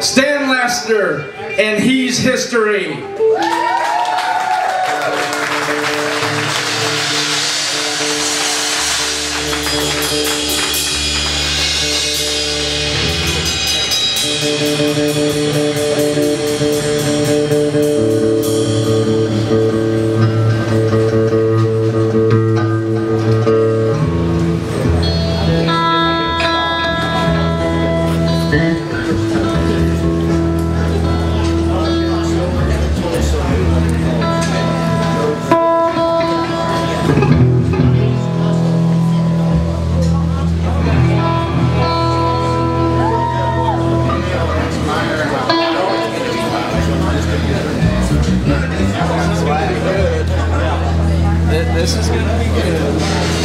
Stan Lassiter, and he's history. Thank is going to be good.